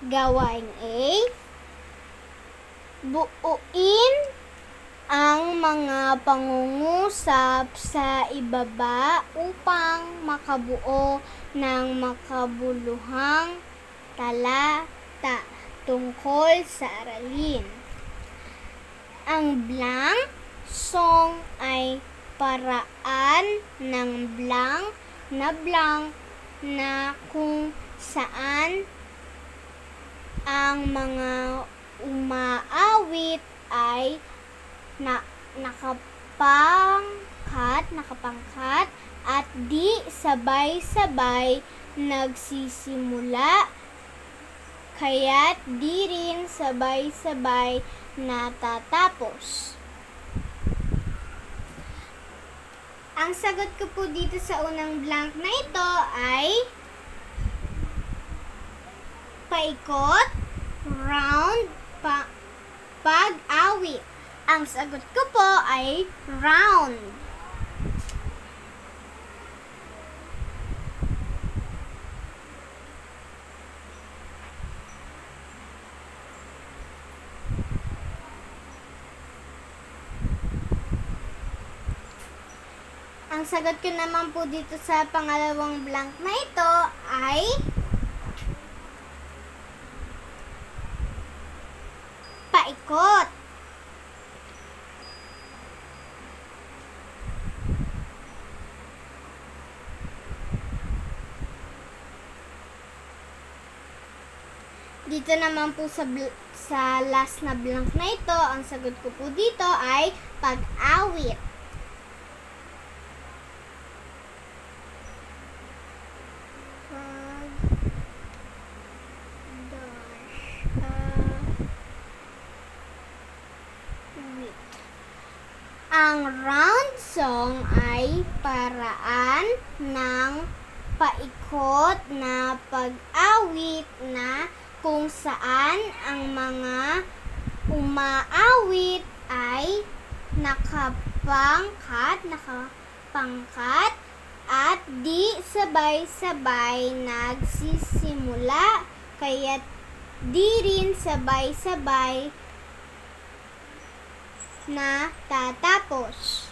Gawain A. Buuin ang mga pangungusap sa ibaba upang makabuo ng makabuluhang talata tungkol sa aralin. Ang blank song ay paraan ng blank na blank na kung saan ang mga umaawit ay na, nakapangkat, nakapangkat at di sabay-sabay nagsisimula kaya't di rin sabay-sabay natatapos. Ang sagot ko po dito sa unang blank na ito ay paikot, round, pa, pag-awit. Ang sagot ko po ay round. Ang sagot ko naman po dito sa pangalawang blank na ito ay paikot. Dito naman po sa sa last na blank na ito, ang sagot ko po dito ay pag-awit. Ang round song ay paraan ng paikot na pag-awit na kung saan ang mga umaawit ay nakapangkat, nakapangkat at di sabay-sabay nagsisimula kaya di rin sabay-sabay na tatapos.